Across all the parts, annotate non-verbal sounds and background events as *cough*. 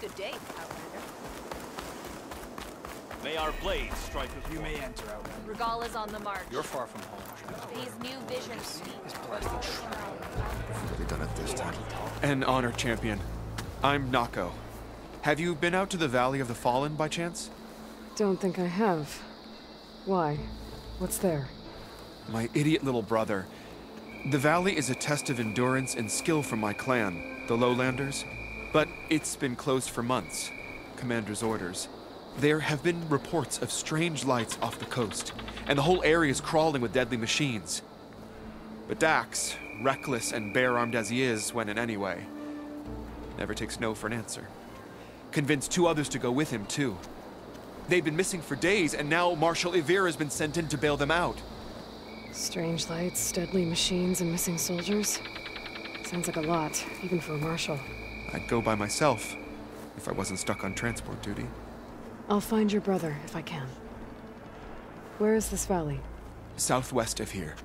Good day, Outlander. May our blades strike with You may enter, Outlander. Regalla is on the march. You're far from home. These new visions. Is blasting Really done it this time. An honor, champion. I'm Nako. Have you been out to the Valley of the Fallen by chance? Don't think I have. Why? What's there? My idiot little brother. The valley is a test of endurance and skill from my clan, the Lowlanders. But it's been closed for months. Commander's orders. There have been reports of strange lights off the coast, and the whole area is crawling with deadly machines. But Dax, reckless and bare-armed as he is when in any way, never takes no for an answer. Convinced two others to go with him, too. They've been missing for days, and now Marshal Ivir has been sent in to bail them out. Strange lights, deadly machines, and missing soldiers? Sounds like a lot, even for a marshal. I'd go by myself if I wasn't stuck on transport duty. I'll find your brother, if I can. Where is this valley? Southwest of here,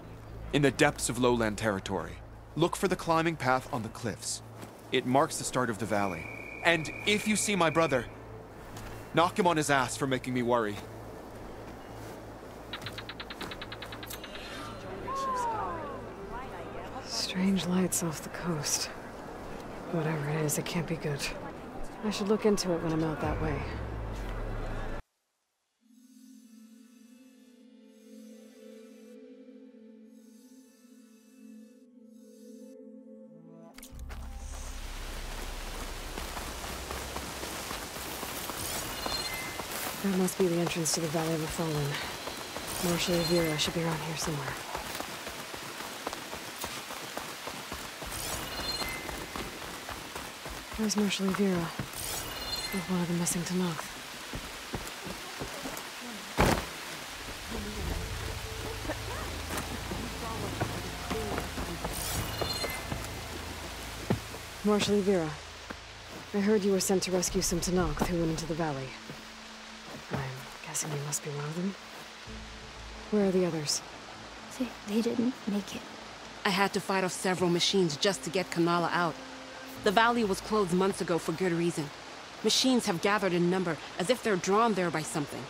in the depths of lowland territory. Look for the climbing path on the cliffs. It marks the start of the valley. And if you see my brother, knock him on his ass for making me worry. Strange lights off the coast. Whatever it is, it can't be good. I should look into it when I'm out that way. That must be the entrance to the Valley of the Fallen. Marshal Rivera should be around here somewhere. Where's Marshal Rivera? With one of the missing Tenakth. Marshal Rivera, I heard you were sent to rescue some Tenakth who went into the valley. I'm guessing you must be one of them. Where are the others? They, they didn't make it. I had to fight off several machines just to get Kanala out. The valley was closed months ago for good reason. Machines have gathered in number, as if they're drawn there by something.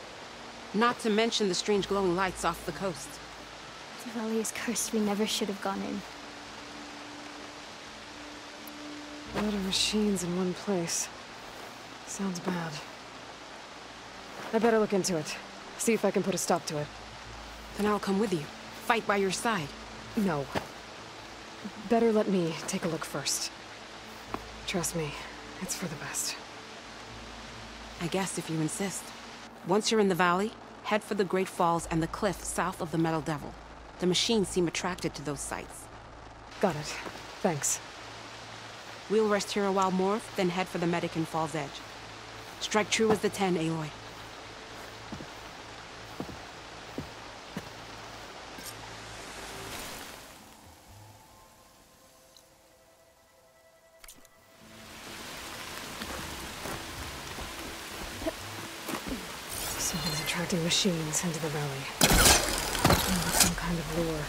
Not to mention the strange glowing lights off the coast. The valley is cursed. We never should have gone in. A lot of machines in one place. Sounds bad. I better look into it. See if I can put a stop to it. Then I'll come with you. Fight by your side. No. Better let me take a look first. Trust me, it's for the best. I guess if you insist. Once you're in the valley, head for the Great Falls and the cliff south of the Metal Devil. The machines seem attracted to those sites. Got it. Thanks. We'll rest here a while more, then head for the Medican Falls Edge. Strike true as the Ten, Aloy. Machines into the valley. Some kind of lure.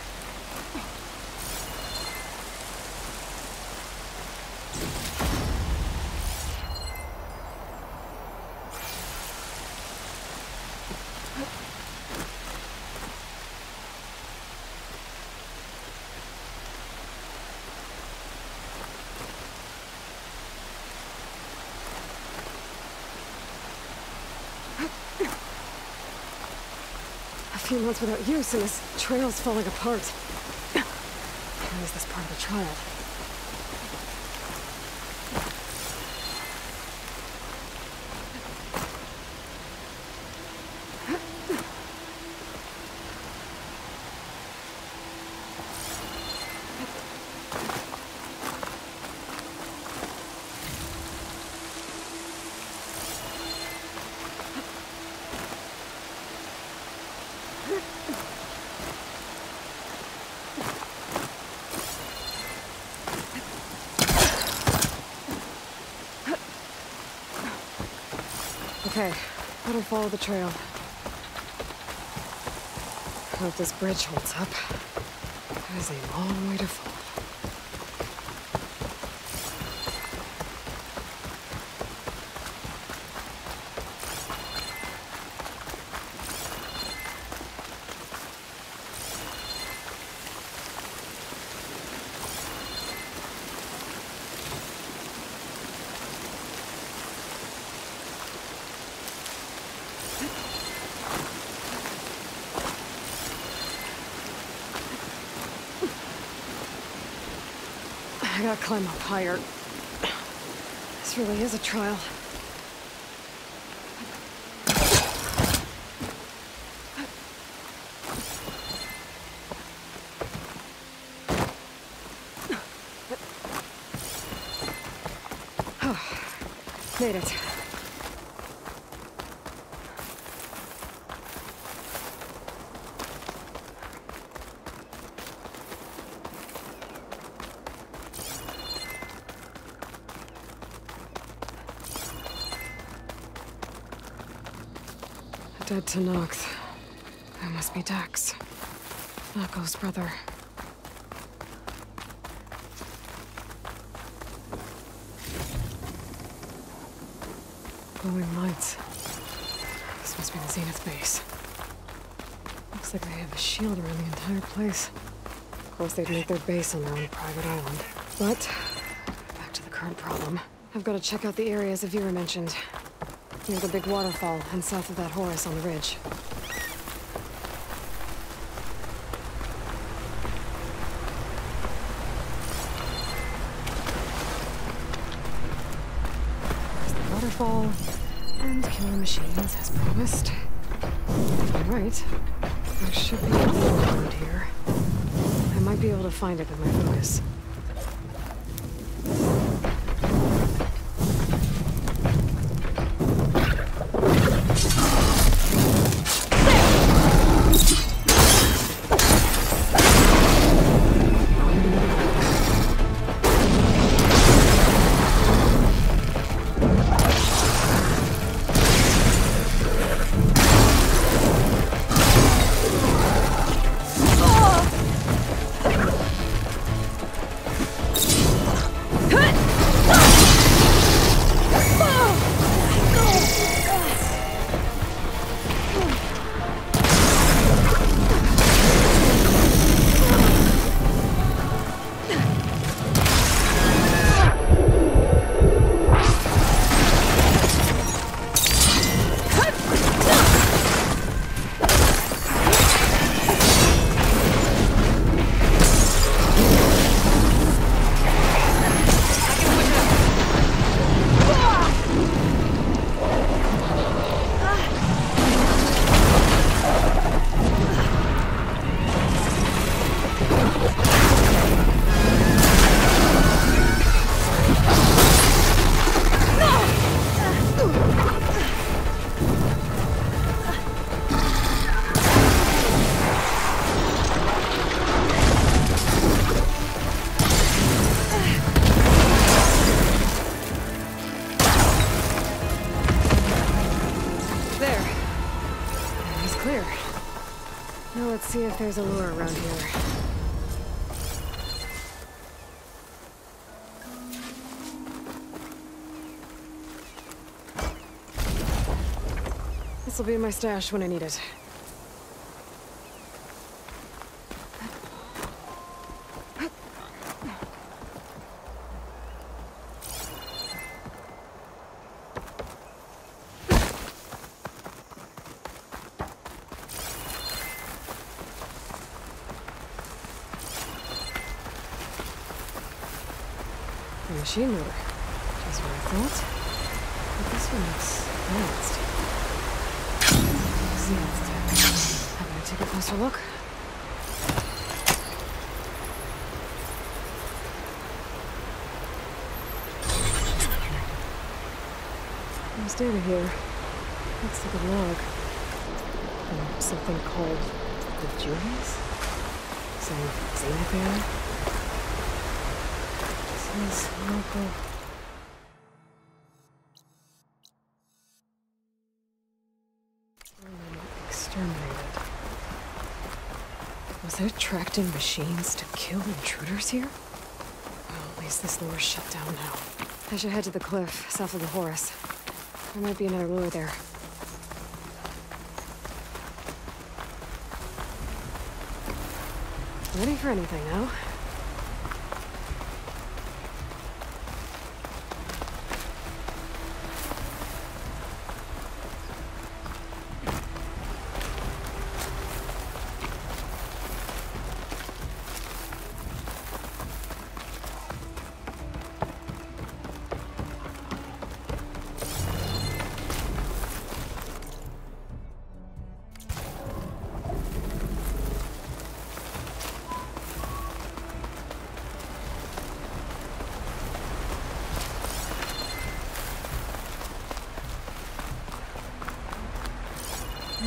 A few months without use and this trail's falling apart. How is this part of the trial? Okay, her follow the trail. Hope this bridge holds up. That is a long way to fall. Gotta climb up higher. This really is a trial. *sighs* Made it. Dead to Nox. That must be Dax. Nako's brother. Glowing lights. This must be the Zenith base. Looks like they have a shield around the entire place. Of course, they'd make their base on their own private island. But, back to the current problem. I've got to check out the areas Avira mentioned. Near the big waterfall and south of that Horus on the ridge. There's the waterfall. And killer machines, as promised. I'm right, there should be a around here. I might be able to find it with my focus. There's a lure around here. This'll be in my stash when I need it. A machine motor. Just what I thought. But this one looks advanced. Zenith tech. I better take a closer look. There's data here. Looks like a log. From something called the Juries? Some Zenith era? Says local. It attracting machines to kill intruders here? Well, at least this lure's shut down now. I should head to the cliff south of the Horus. There might be another lure there. Ready for anything now?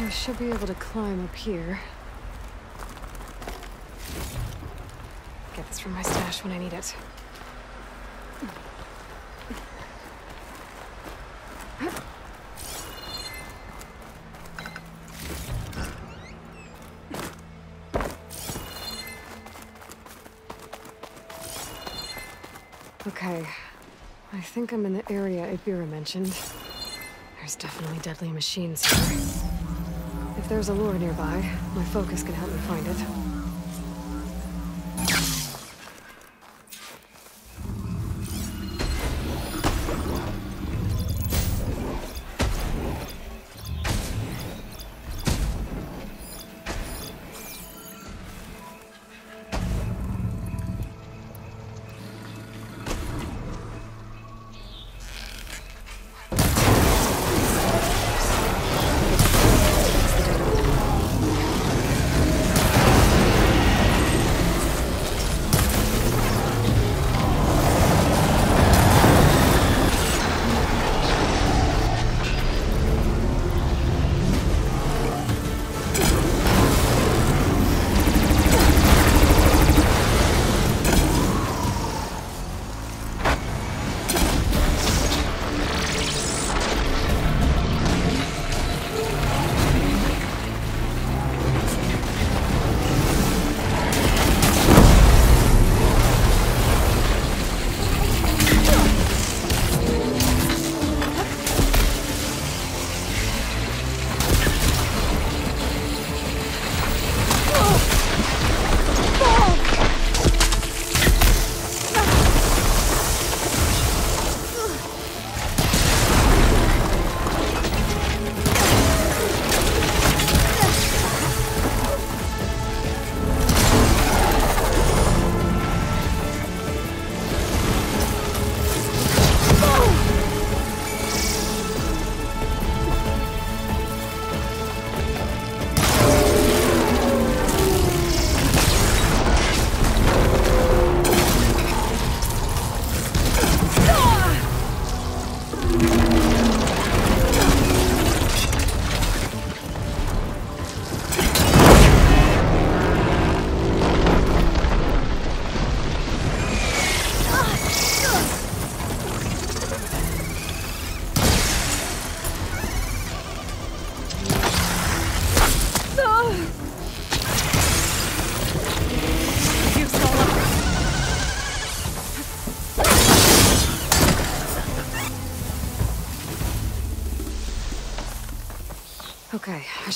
I should be able to climb up here. Get this from my stash when I need it. Okay. I think I'm in the area Ibira mentioned. There's definitely deadly machines here. If there's a lure nearby, my focus can help me find it.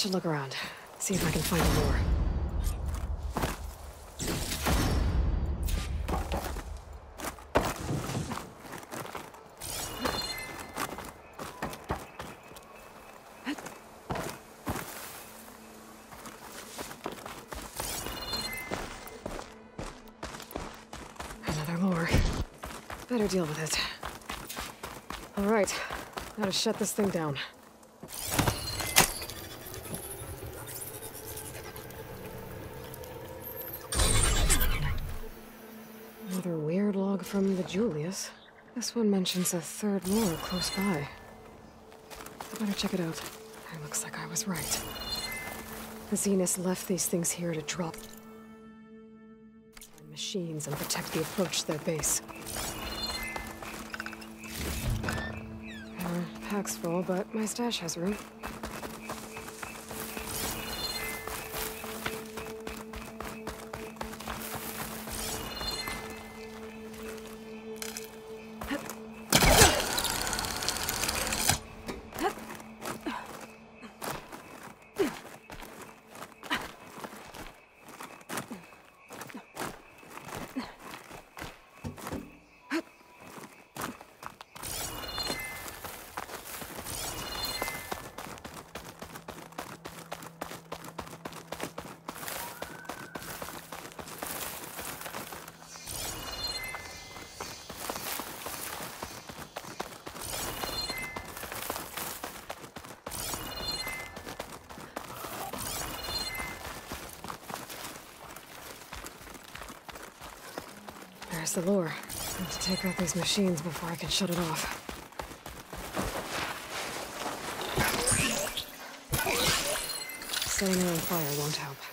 Should look around. See if I can find lure. Another lure. Better deal with it. All right, gotta shut this thing down. Another weird log from the Julius. This one mentions a third lure close by. I better check it out. It looks like I was right. The Zenith left these things here to drop machines and protect the approach to their base. Our pack's full, but my stash has room. There's the lure. I have to take out these machines before I can shut it off. Setting it on fire won't help.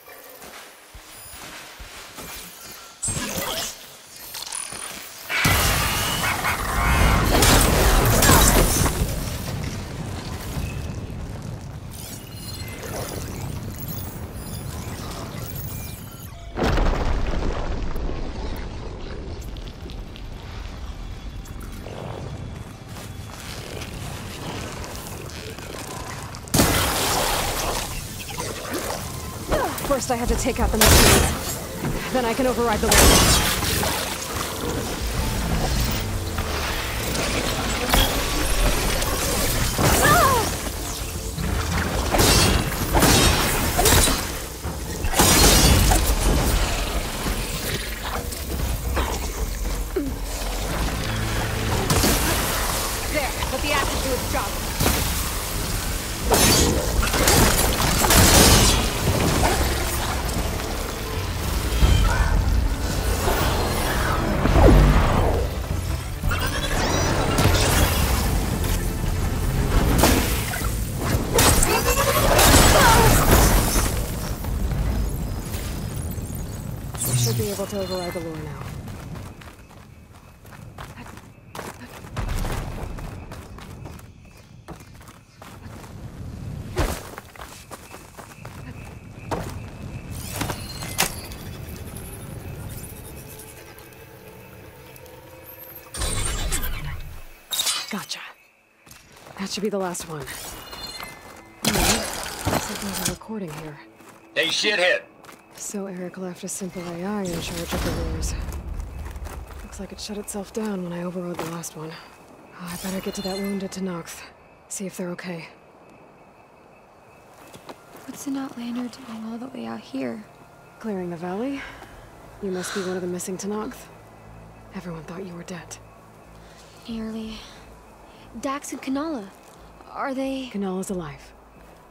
First I have to take out the machines. Then I can override the wall. That should be the last one. Looks like a recording here. Hey, shithead! So Erik left a simple AI in charge of the lures. Looks like it shut itself down when I overrode the last one. Oh, I better get to that wounded Tenakth. See if they're okay. What's an Outlander doing all the way out here? Clearing the valley? You must be one of the missing Tenakth. Everyone thought you were dead. Nearly. Dax and Kanala. Are they... Kanala's alive.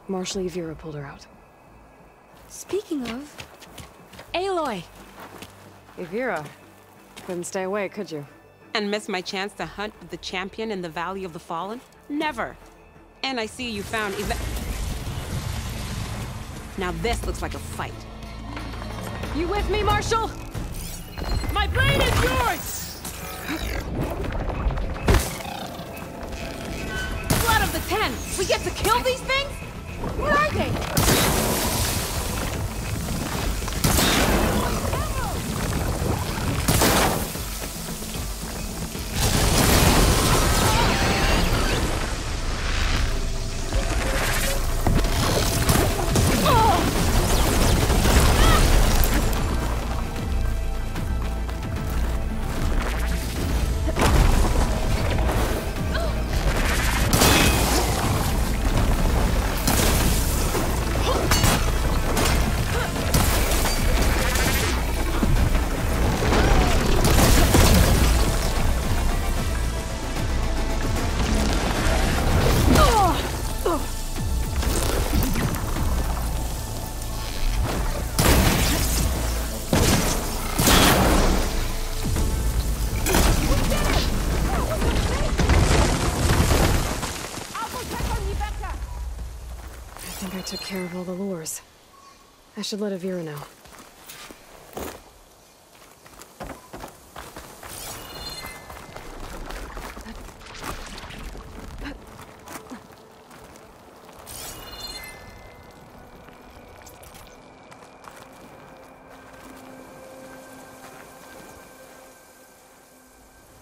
Marshal Yvira pulled her out. Speaking of... Aloy! Yvira. Couldn't stay away, could you? And miss my chance to hunt with the champion in the Valley of the Fallen? Never! And I see you found Eva- Now this looks like a fight. You with me, Marshal? My blade is yours! Of the Ten! We get to kill these things? Where are they? I think I took care of all the lures. I should let Avira know.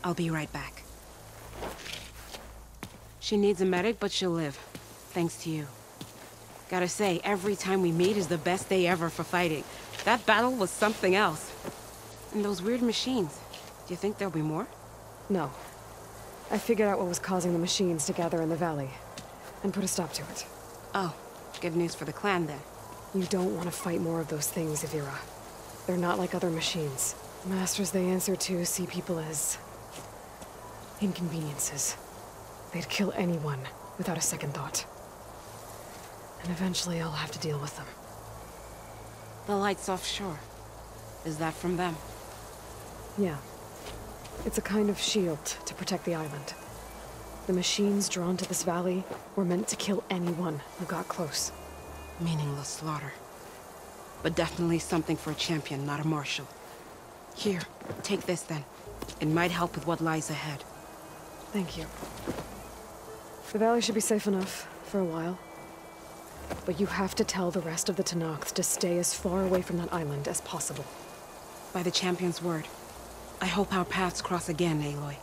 I'll be right back. She needs a medic, but she'll live. Thanks to you. Gotta say, every time we meet is the best day ever for fighting. That battle was something else. And those weird machines. Do you think there'll be more? No. I figured out what was causing the machines to gather in the valley. And put a stop to it. Oh, good news for the clan then. You don't want to fight more of those things, Avira. They're not like other machines. Masters they answer to see people as... inconveniences. They'd kill anyone without a second thought. And eventually I'll have to deal with them. The lights offshore. Is that from them? Yeah. It's a kind of shield to protect the island. The machines drawn to this valley were meant to kill anyone who got close. Meaningless slaughter. But definitely something for a champion, not a marshal. Here, take this then. It might help with what lies ahead. Thank you. The valley should be safe enough for a while. But you have to tell the rest of the Tenakth to stay as far away from that island as possible. By the champion's word. I hope our paths cross again, Aloy.